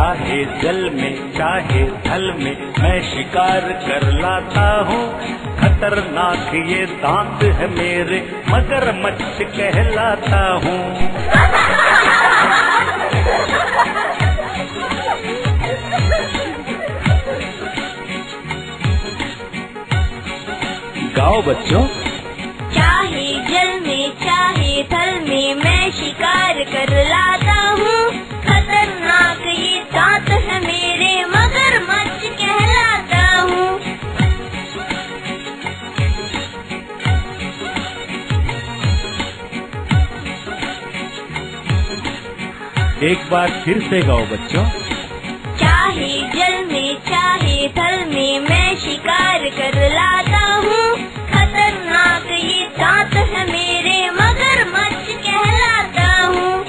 चाहे जल में, चाहे थल में, मैं शिकार कर लाता हूँ। खतरनाक ये दांत है मेरे, मगर मच्छ कहलाता हूँ। गाओ बच्चों एक बार फिर से गाओ बच्चों। चाहे जल में, चाहे थल में, मैं शिकार कर लाता हूँ। खतरनाक ये दांत है मेरे, मगर मच्छ कहलाता हूँ।